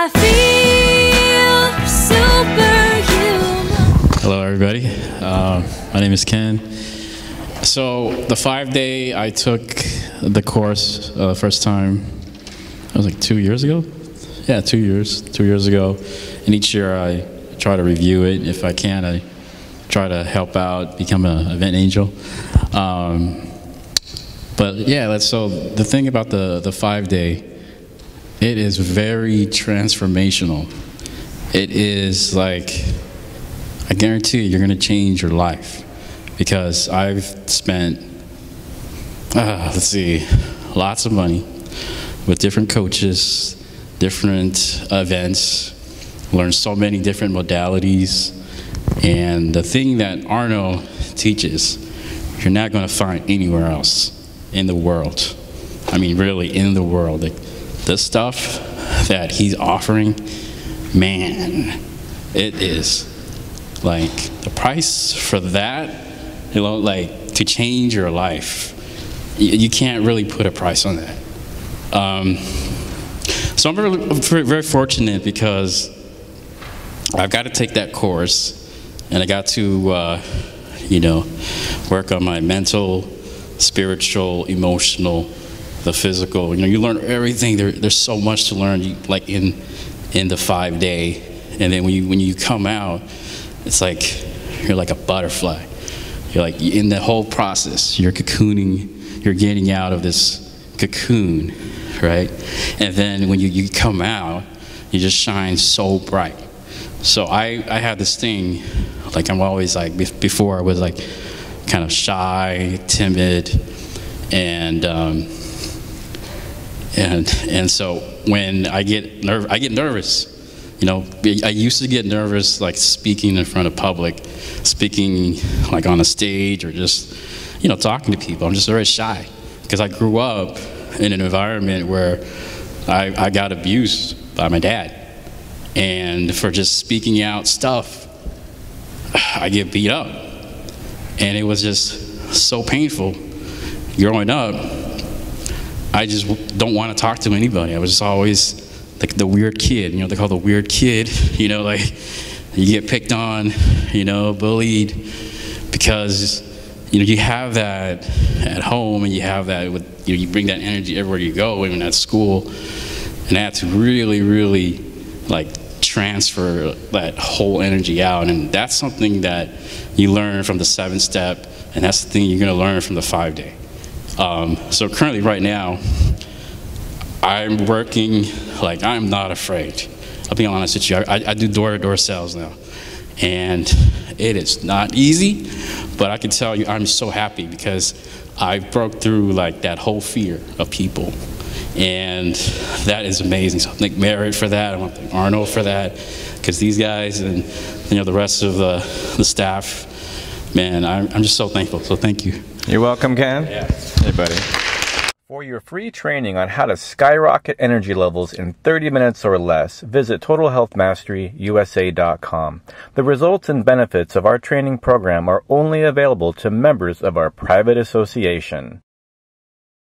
Feel superhuman. Hello, everybody. Uh, my name is Ken. So the five day I took the course uh, first time. It was like two years ago. Yeah, two years. Two years ago, and each year I try to review it. If I can, I try to help out, become an event angel. Um, but yeah, so the thing about the the five day, it is very transformational. It is like I guarantee you, you're going to change your life because I've spent, uh, let's see, lots of money with different coaches, different events, learned so many different modalities. And the thing that Arnoux teaches, you're not going to find anywhere else in the world. I mean, really, in the world. Like, the stuff that he's offering, man, it is like the price for that, you know, like to change your life, you, can't really put a price on that. Um, so I'm very, very fortunate because I've got to take that course and I got to, uh, you know, work on my mental, spiritual, emotional, the physical. You know, you learn everything. There, there's so much to learn, like in in the five day, and then when you when you come out, it's like you're like a butterfly. You're like in the whole process. You're cocooning. You're getting out of this cocoon, right? And then when you, you come out, you just shine so bright. So I I have this thing, like I'm always like before I was like kind of shy, timid, and. Um, and and so when I get nerv- I get nervous. You know, I used to get nervous like speaking in front of public, speaking like on a stage or just you know talking to people. I'm just very shy because I grew up in an environment where I, I got abused by my dad, and for just speaking out stuff, I get beat up, and it was just so painful growing up I just don't want to talk to anybody. I was just always like the weird kid, you know, they call the weird kid, you know, like you get picked on, you know, bullied because you know you have that at home and you have that with you know you bring that energy everywhere you go, even at school, and that's really really like transfer that whole energy out, and that's something that you learn from the seven step, and that's the thing you're going to learn from the five day. Um, so currently, right now, I'm working like I'm not afraid. I'll be honest with you. I, I do door-to-door sales now, and it is not easy. But I can tell you, I'm so happy because I broke through like that whole fear of people, and that is amazing. So I thank Merritt for that. I want to thank Arnoux for that, because these guys and you know the rest of the, the staff, man, I'm, I'm just so thankful. So thank you. You're welcome, Ken. Yeah. Hey, buddy. For your free training on how to skyrocket energy levels in 30 minutes or less, visit TotalHealthMasteryUSA.com. The results and benefits of our training program are only available to members of our private association.